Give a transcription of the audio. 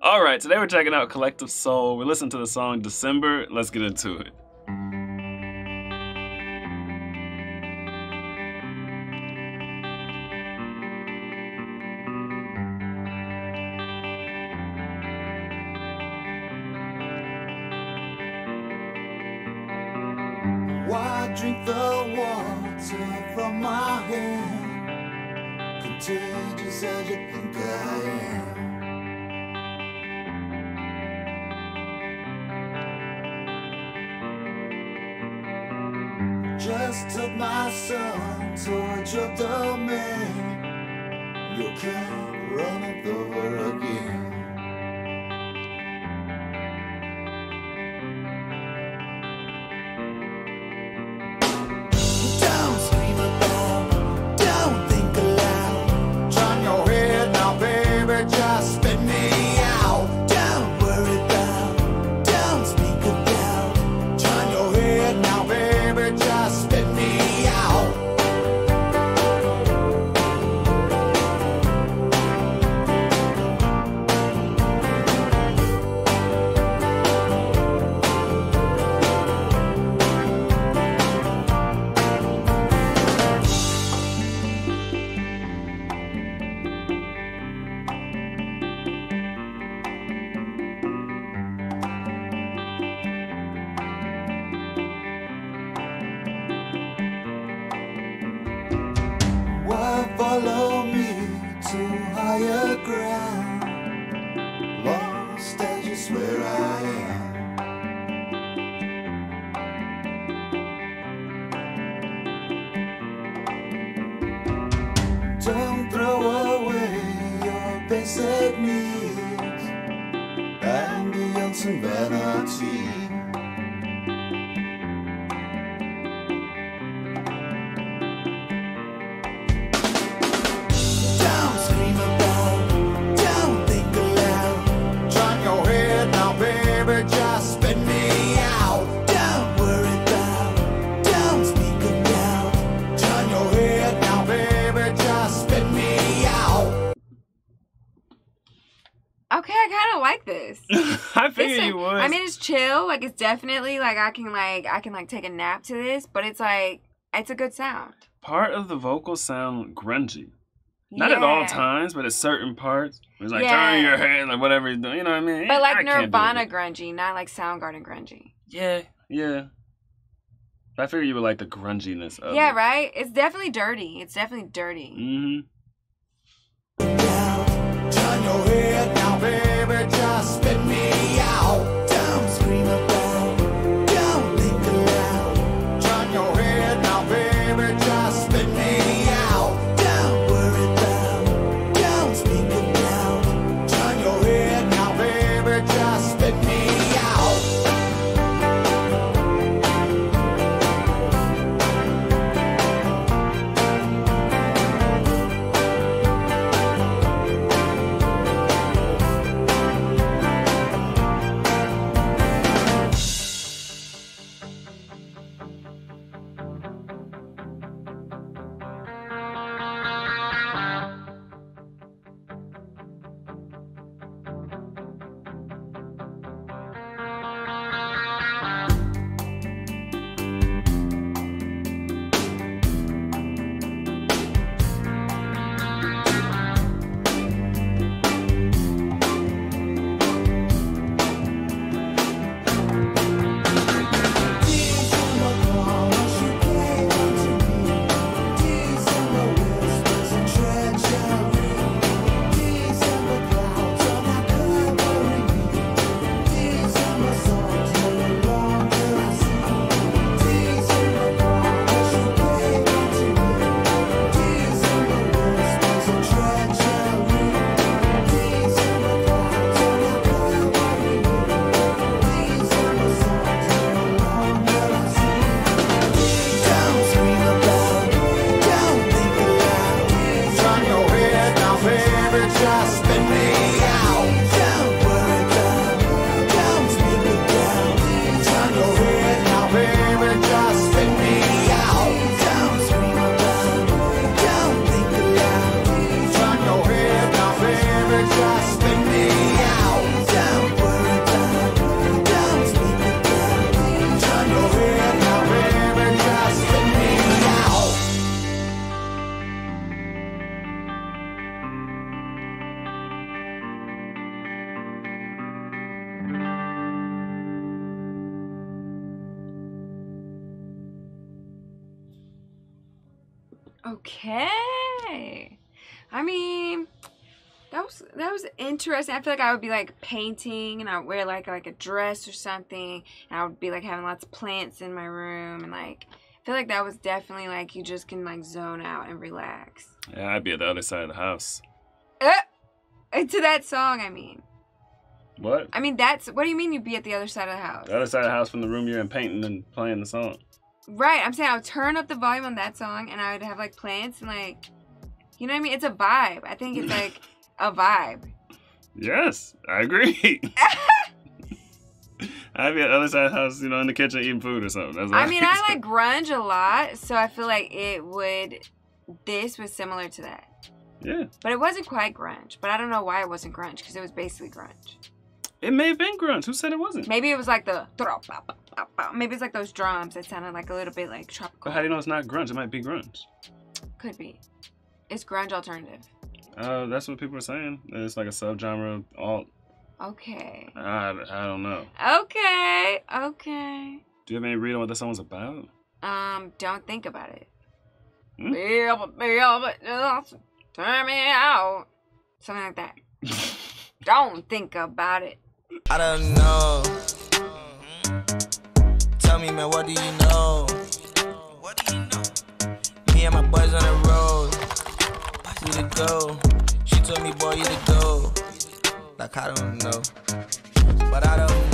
All right, today we're checking out Collective Soul. We listened to the song December. Let's get into it. Why drink the water from my hand? Contagious as you think I am. Just took my son towards your domain. You can't run it over again. Your basic needs. Ambience and vanity. Like this. I figured is- you would. I mean, it's chill. Like it's definitely like I can like I can like take a nap to this, but it's like it's a good sound. part of the vocals sound grungy. Not at all times, but at certain parts. It's like Yeah. turn your head, like whatever you're doing. You know what I mean? But like can't Nirvana grungy, not like Soundgarden grungy. Yeah, yeah. I figured you would like the grunginess of yeah, it. right. It's definitely dirty. It's definitely dirty. Mm-hmm. Okay. I mean, that was that was interesting. I feel like I would be like painting and I would wear like like a dress or something and I would be like having lots of plants in my room and like I feel like that was definitely like you just can like zone out and relax. Yeah, I'd be at the other side of the house. Uh, to that song, I mean. What? I mean that's what do you mean you'd be at the other side of the house? The other side of the house from the room you're in painting and playing the song. Right, I'm saying I would turn up the volume on that song and I would have like plants and like you know what I mean? It's a vibe. I think it's like a vibe. Yes, I agree. I'd be at the other side of the house, you know, in the kitchen eating food or something. That's I mean, I like grunge a lot, so I feel like it would. This was similar to that, Yeah, but it wasn't quite grunge. But I don't know why it wasn't grunge because it was basically grunge. It may have been grunge. Who said it wasn't? Maybe it was like the. Maybe it's like those drums that sounded like a little bit like tropical. But how do you know it's not grunge? It might be grunge. Could be. It's grunge alternative. Uh, that's what people are saying. It's like a subgenre. of Alt. Okay. I, I don't know. Okay. Okay. Do you have any read on what the song was about? Um, don't think about it. Hmm? Yeah, but Turn me out. Something like that. Don't think about it. I don't know. Tell me, man, what do you know? What do you know? Me and my boys on the road. We the go. She told me, boy, you the go. Like, I don't know But I don't know.